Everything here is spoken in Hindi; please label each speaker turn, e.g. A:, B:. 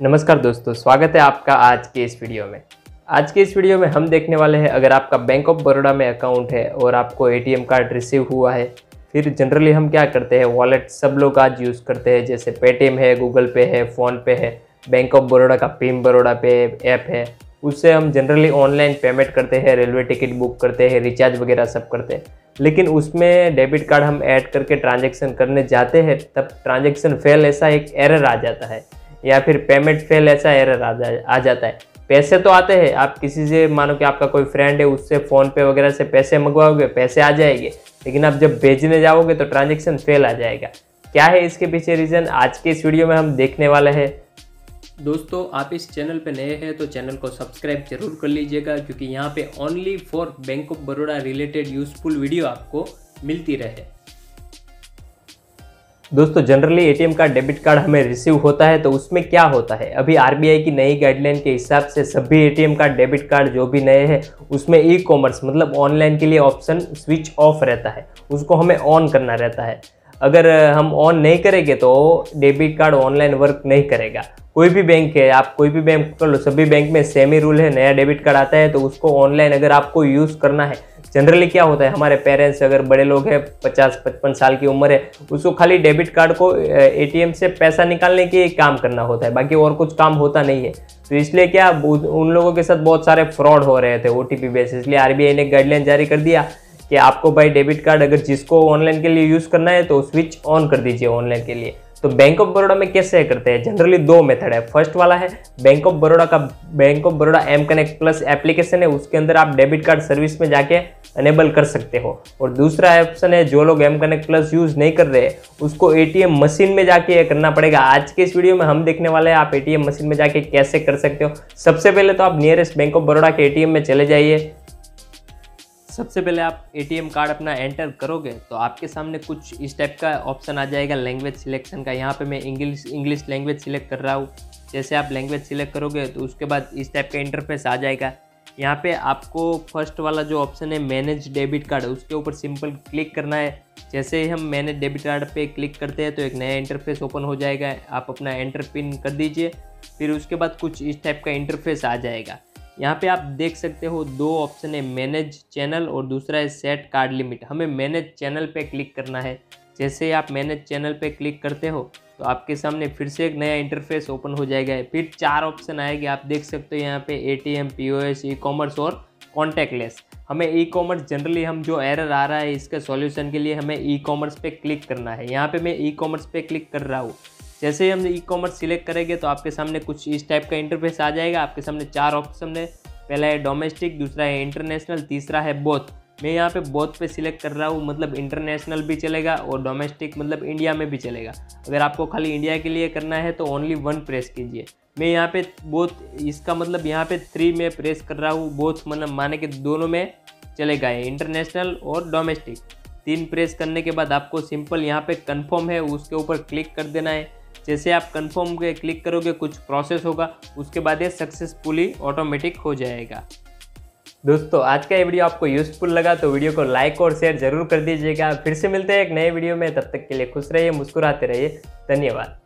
A: नमस्कार दोस्तों, स्वागत है आपका आज के इस वीडियो में। आज के इस वीडियो में हम देखने वाले हैं, अगर आपका बैंक ऑफ़ बड़ौदा में अकाउंट है और आपको एटीएम कार्ड रिसीव हुआ है, फिर जनरली हम क्या करते हैं वॉलेट सब लोग आज यूज़ करते हैं, जैसे पेटीएम है गूगल पे है फ़ोनपे है बैंक ऑफ़ बड़ौदा का पिम बड़ौदा पे ऐप है, उससे हम जनरली ऑनलाइन पेमेंट करते हैं रेलवे टिकट बुक करते हैं रिचार्ज वगैरह सब करते हैं। लेकिन उसमें डेबिट कार्ड हम ऐड करके ट्रांजेक्शन करने जाते हैं, तब ट्रांजेक्शन फेल ऐसा एक एरर आ जाता है। या फिर पेमेंट फेल ऐसा एरर आ, जा, आ जाता है। पैसे तो आते हैं आप किसी से मानो कि आपका कोई फ्रेंड है उससे फ़ोन पे वगैरह से पैसे मंगवाओगे पैसे आ जाएँगे। लेकिन आप जब भेजने जाओगे तो ट्रांजेक्शन फेल आ जाएगा। क्या है इसके पीछे रीज़न आज के इस वीडियो में हम देखने वाले हैं। दोस्तों आप इस चैनल पे नए हैं तो चैनल को सब्सक्राइब ज़रूर कर लीजिएगा क्योंकि यहाँ पे only for bank of Baroda related useful video आपको मिलती रहे। दोस्तों generally ATM card debit card हमें रिसीव होता है तो उसमें क्या होता है? अभी आरबीआई की नई गाइडलाइन के हिसाब से सभी एटीएम कार्ड डेबिट कार्ड जो भी नए हैं, उसमें ई कॉमर्स मतलब ऑनलाइन के लिए ऑप्शन स्विच ऑफ़ रहता है। उसको हमें ऑन करना रहता है। अगर हम ऑन नहीं करेंगे तो डेबिट कार्ड ऑनलाइन वर्क नहीं करेगा। कोई भी बैंक है, आप कोई भी बैंक कर लो, सभी बैंक में सेम ही रूल है, नया डेबिट कार्ड आता है तो उसको ऑनलाइन अगर आपको यूज़ करना है। जनरली क्या होता है, हमारे पेरेंट्स अगर बड़े लोग हैं, पचास, पचपन साल की उम्र है, उसको खाली डेबिट कार्ड को एटीएम से पैसा निकालने के काम करना होता है, बाकी और कुछ काम होता नहीं है। तो इसलिए क्या, उन लोगों के साथ बहुत सारे फ्रॉड हो रहे थे ओ बेस इसलिए आरबीआई ने गाइडलाइन जारी कर दिया। कि आपको भाई डेबिट कार्ड अगर जिसको ऑनलाइन के लिए यूज़ करना है तो स्विच ऑन कर दीजिए ऑनलाइन के लिए। तो बैंक ऑफ़ बड़ौदा में कैसे करते हैं? जनरली दो मेथड है। फ़र्स्ट वाला है बैंक ऑफ़ बड़ौदा का bank of Baroda M connect plus application है। उसके अंदर आप डेबिट कार्ड सर्विस में जाके अनेबल कर सकते हो। और दूसरा ऑप्शन है, जो लोग एम कनेक्ट प्लस यूज़ नहीं कर रहे, उसको एटीएम मशीन में जाके करना पड़ेगा। आज के इस वीडियो में हम देखने वाले हैं, आप एटीएम मशीन में जाके कैसे कर सकते हो। सबसे पहले तो आप नियरेस्ट बैंक ऑफ़ बड़ौदा के एटीएम में चले जाइए। सबसे पहले आप एटीएम कार्ड अपना एंटर करोगे तो आपके सामने कुछ इस टाइप का ऑप्शन आ जाएगा लैंग्वेज सिलेक्शन का। यहाँ पे मैं इंग्लिश इंग्लिश लैंग्वेज सिलेक्ट कर रहा हूँ। जैसे आप लैंग्वेज सिलेक्ट करोगे तो उसके बाद इस टाइप का इंटरफेस आ जाएगा। यहाँ पे आपको फ़र्स्ट वाला जो ऑप्शन है मैनेज डेबिट कार्ड उसके ऊपर सिंपल क्लिक करना है। जैसे ही हम मैनेज डेबिट कार्ड पे क्लिक करते हैं तो एक नया इंटरफेस ओपन हो जाएगा। आप अपना एंटर पिन कर दीजिए, फिर उसके बाद कुछ इस टाइप का इंटरफेस आ जाएगा। यहाँ पे आप देख सकते हो दो ऑप्शन है मैनेज चैनल और दूसरा है सेट कार्ड लिमिट हमें मैनेज चैनल पे क्लिक करना है। जैसे आप मैनेज चैनल पे क्लिक करते हो तो आपके सामने फिर से एक नया इंटरफेस ओपन हो जाएगा। फिर चार ऑप्शन आएँगे। आप देख सकते हो यहाँ पे A T M P O S E commerce और कॉन्टैक्टलेस हमें ई कॉमर्स जनरली हम जो एरर आ रहा है, इसके सॉल्यूशन के लिए हमें ई कॉमर्स पे क्लिक करना है। यहाँ पे मैं ई कॉमर्स पे क्लिक कर रहा हूँ। जैसे ही हम ई कॉमर्स सिलेक्ट करेंगे तो आपके सामने कुछ इस टाइप का इंटरफेस आ जाएगा। आपके सामने चार ऑप्शन है। पहला है डोमेस्टिक दूसरा है इंटरनेशनल तीसरा है बोथ मैं यहाँ पे बोथ पे सिलेक्ट कर रहा हूँ मतलब इंटरनेशनल भी चलेगा और डोमेस्टिक मतलब इंडिया में भी चलेगा। अगर आपको खाली इंडिया के लिए करना है तो ओनली वन प्रेस कीजिए। मैं यहाँ पे बोथ इसका मतलब यहाँ पे थ्री में प्रेस कर रहा हूँ बोथ मतलब माने के दोनों में चलेगा इंटरनेशनल और डोमेस्टिक तीन प्रेस करने के बाद आपको सिंपल यहाँ पे कंफर्म है, उसके ऊपर क्लिक कर देना है। जैसे आप कन्फर्म के क्लिक करोगे, कुछ प्रोसेस होगा, उसके बाद ये सक्सेसफुली ऑटोमेटिक हो जाएगा। दोस्तों, आज का ये वीडियो आपको यूजफुल लगा तो वीडियो को लाइक और शेयर ज़रूर कर दीजिएगा। फिर से मिलते हैं एक नए वीडियो में, तब तक के लिए खुश रहिए, मुस्कुराते रहिए। धन्यवाद।